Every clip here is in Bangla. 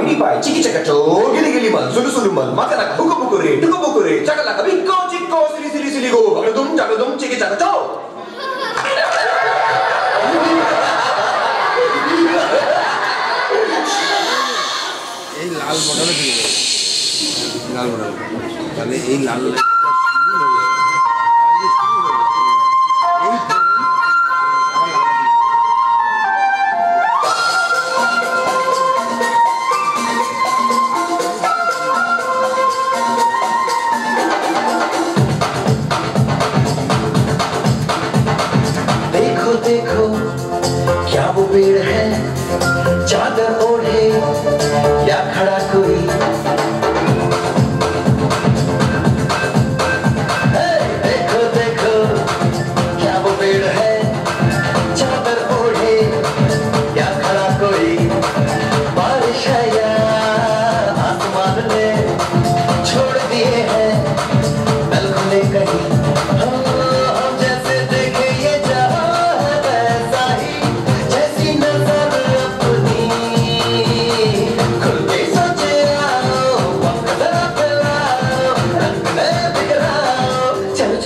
মিরিপায় চিকি চাকা চো গিলি গিলি মাল সুলু সুলু মাল মাথা রাখা হুকু পুকুরে টুকু পুকুরে চাকা লাগা বিক্কো চিক্কো সিলি সিলি সিলি গো ভালো দুম চাকা দুম চিকি চাকা চো এই লাল মডেল লাল মডেল তাহলে এই লাল क्या वो पेड़ है? चादर ओढ़े या खड़ा कोई?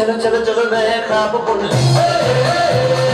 चलो चलो चलो मैं ख्वाब बुन